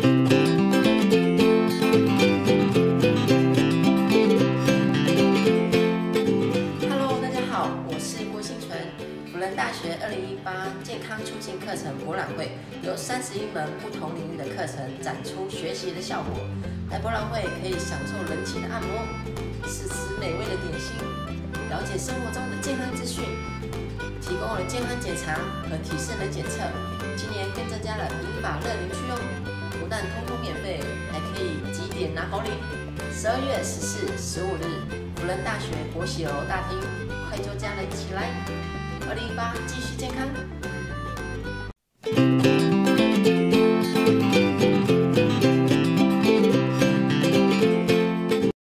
Hello，大家好，我是郭新纯。辅仁大学二零一八健康促进课程博览会有三十一门不同领域的课程展出学习的效果。来博览会可以享受人气的按摩，试吃美味的点心，了解生活中的健康资讯，提供了健康检查和体适能检测。今年更增加了银发乐龄区哦，不但通通免费，还可以几点拿好礼。十二月十四、十五日。辅仁大学国喜楼大厅，快就加了一起来！二零一八，继续健康。